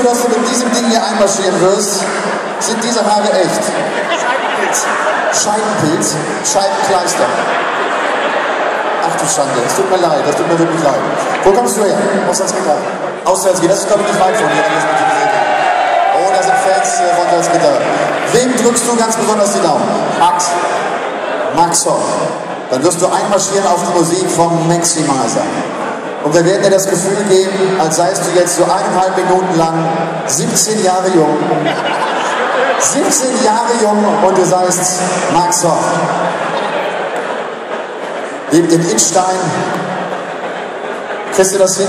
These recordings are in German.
du, dass du mit diesem Ding hier einmarschieren wirst? Sind diese Haare echt? Scheibenpilz. Scheibenpilz? Scheibenkleister? Ach du Schande, es tut mir leid, das tut mir wirklich leid. Wo kommst du her? Aus Salzgitter. Aus Salzgitter, das ist glaube ich nicht weit von hier. Oh, da sind Fans äh, von Salzgitter. Wem drückst du ganz besonders die Daumen? Max. Max Hoff. Dann wirst du einmarschieren auf die Musik vom Maximizer. Und wir werden dir das Gefühl geben, als seist du jetzt so eineinhalb Minuten lang 17 Jahre jung. 17 Jahre jung und du seist Max Hoff. Lebt in Innstein. Kriegst du das hin?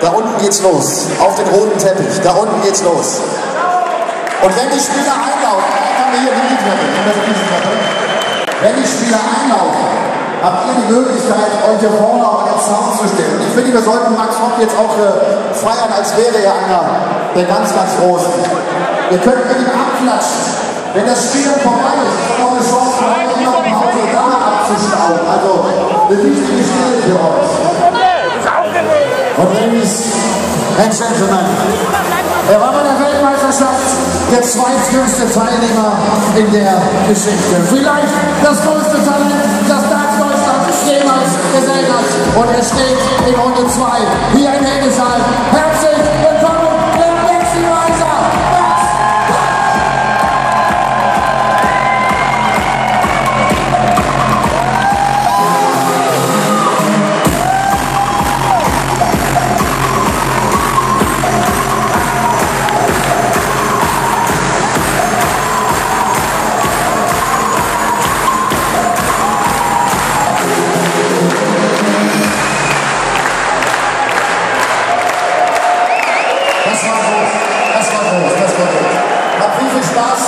Da unten geht's los. Auf den roten Teppich. Da unten geht's los. Und wenn die Spieler einlaufen, haben wir hier die Treppe. Wenn die Spieler einlaufen, habt ihr die Möglichkeit, euch hier vorne auf den Zaun ich finde, wir sollten Max Hopp jetzt auch äh, feiern, als wäre er einer der ganz, ganz Großen. Ihr könnt mit ihm abklatschen. Wenn das Spiel vorbei ist, ist noch eine Chance euch, hier auf dem Autogramm abzustauben. Also, eine wichtige Stelle für euch. Und Ladies and Gentlemen, er war bei der Weltmeisterschaft der zweitgrößte Teilnehmer in der Geschichte. Vielleicht das größte Talent, das Darts Deutschland jemals gesehen hat. Und er steht Runde 2 hier in Hildesheim. Groß, das war groß, das war groß. Hab viel, viel Spaß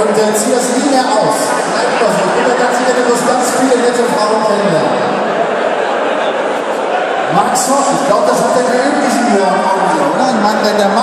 und äh, zieh das nie mehr aus. Bleib immer so. Ich bin mir ganz sicher, du wirst ganz viele nette Frauen kennenlernen. Max Hoff, ich glaube, das hat der geübt, diesen Audio, oder? Ich meine, der so